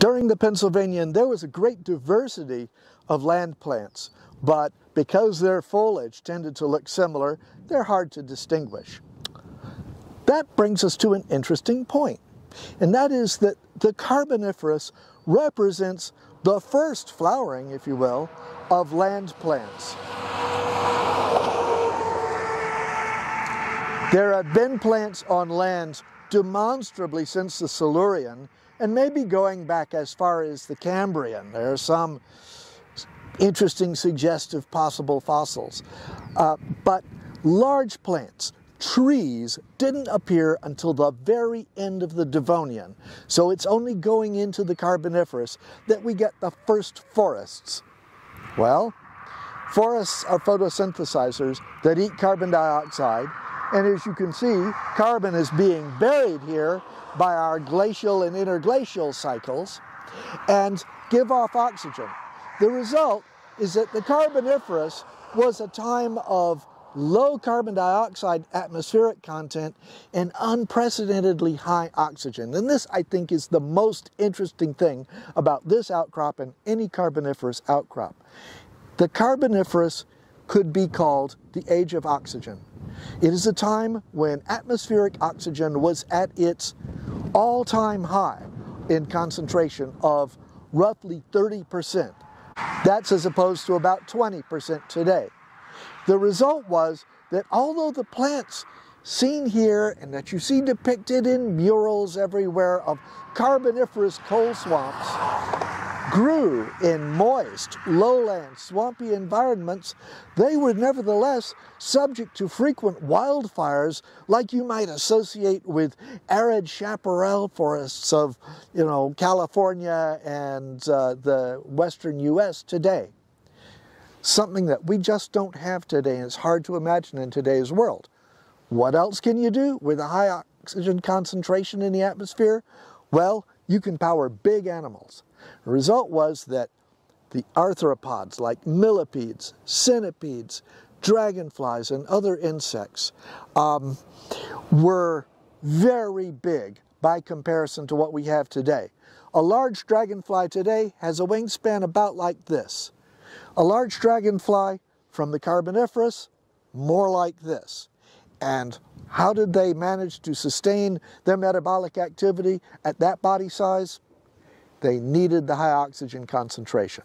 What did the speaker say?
During the Pennsylvanian, there was a great diversity of land plants, but because their foliage tended to look similar, they're hard to distinguish. That brings us to an interesting point, and that is that the Carboniferous represents the first flowering, if you will, of land plants. There have been plants on land demonstrably since the Silurian, and maybe going back as far as the Cambrian. There are some interesting, suggestive possible fossils. Uh, but large plants, trees, didn't appear until the very end of the Devonian. So it's only going into the Carboniferous that we get the first forests. Well, forests are photosynthesizers that eat carbon dioxide and as you can see, carbon is being buried here by our glacial and interglacial cycles and give off oxygen. The result is that the Carboniferous was a time of low carbon dioxide atmospheric content and unprecedentedly high oxygen. And this, I think, is the most interesting thing about this outcrop and any Carboniferous outcrop. The Carboniferous could be called the age of oxygen. It is a time when atmospheric oxygen was at its all time high in concentration of roughly 30%. That's as opposed to about 20% today. The result was that although the plants seen here and that you see depicted in murals everywhere of carboniferous coal swamps grew in moist, lowland, swampy environments, they were nevertheless subject to frequent wildfires like you might associate with arid chaparral forests of, you know, California and uh, the western U.S. today. Something that we just don't have today and it's hard to imagine in today's world. What else can you do with a high oxygen concentration in the atmosphere? Well, you can power big animals. The result was that the arthropods like millipedes, centipedes, dragonflies, and other insects um, were very big by comparison to what we have today. A large dragonfly today has a wingspan about like this. A large dragonfly from the Carboniferous, more like this. And how did they manage to sustain their metabolic activity at that body size? They needed the high oxygen concentration.